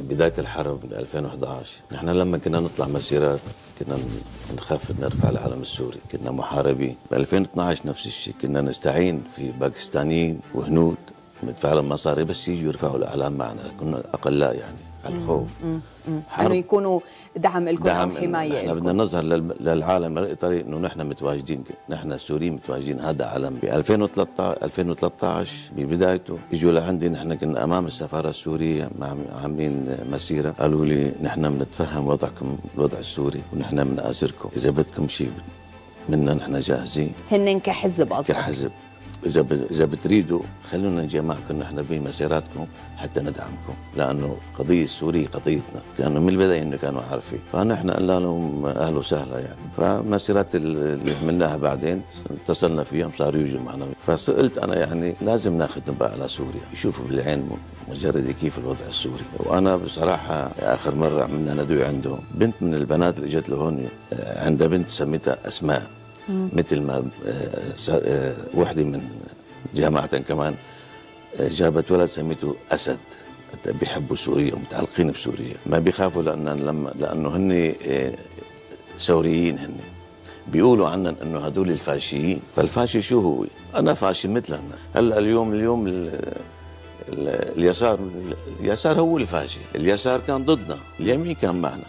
بداية الحرب من 2011 نحن لما كنا نطلع مسيرات كنا نخاف نرفع العلم السوري كنا محاربين ب 2012 نفس الشيء كنا نستعين في باكستانيين وهنود ندفع لهم مصاري بس يجوا يرفعوا الأعلام معنا كنا أقلاء يعني. الخوف. إنه يكونوا دعم لكم دعم حماية إحنا. بدنا نظهر لل- للعالم طريق إنه نحن متواجدين نحن السوريين متواجدين. هذا علم ب 2013 2013 ببدايته إجوا لعندي نحن كنا أمام السفارة السورية مع- عاملين مسيرة. قالوا لي نحن بنتفهم وضعكم الوضع السوري ونحن بنآزركم. إذا بدكم شيء منا نحن جاهزين. هن كحزب قصدك كحزب. إذا. إذا بتريدوا خلونا نجي معكم نحن بمسيراتكم حتى ندعمكم لأنه قضية السوريه قضيتنا كانوا من البداية إنه كانوا عارفين. فنحن قلنا لهم أهلا وسهلا يعني. فمسيرات اللي عملناها بعدين اتصلنا فيهم صاروا يجوا معنا. فسألت أنا يعني لازم ناخذهم بقى على سوريا. يشوفوا بالعين مجرد كيف الوضع السوري. وأنا بصراحة آخر مرة عملنا ندوه عنده بنت من البنات اللي اجت لهون عندها بنت سميتها أسماء. مثل ما آه، آه، وحده من جامعة كمان آه، جابت ولد سميته أسد بيحبوا سوريا ومتعلقين بسوريا. ما بيخافوا لأن لما لأنه هن ثوريين هن بيقولوا عنا إنه هدول الفاشيين. فالفاشي شو هو؟ أنا فاشي مثلنا هلأ اليوم اليوم ال- ال- اليسار اليسار هو الفاشي. اليسار كان ضدنا. اليمين كان معنا.